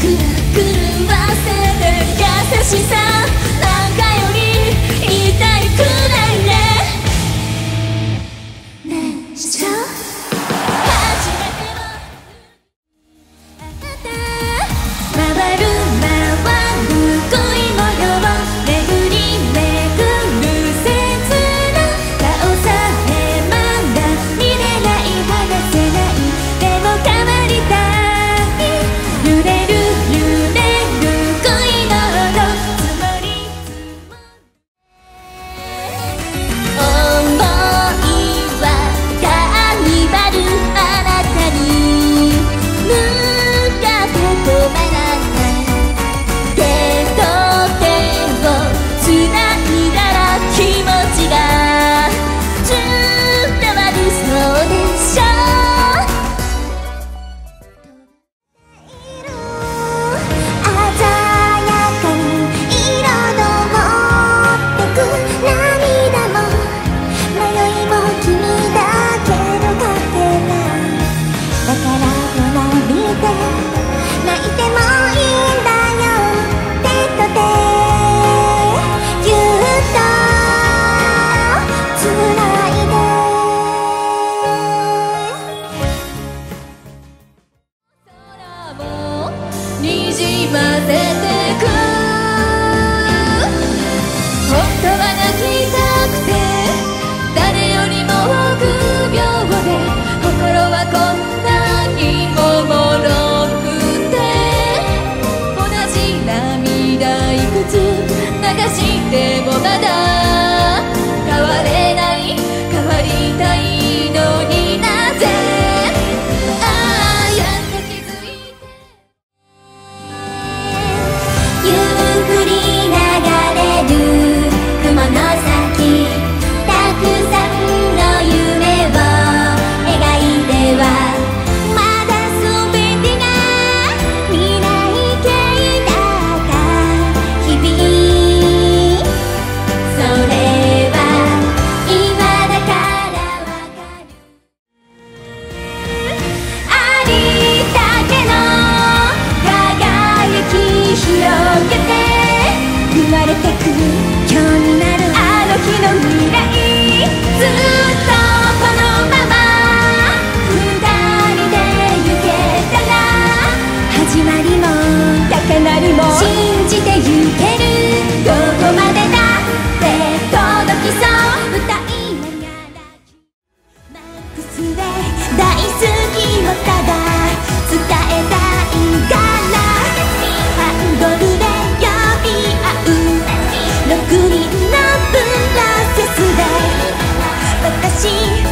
くるくわせる優しさグリーンラセスで。私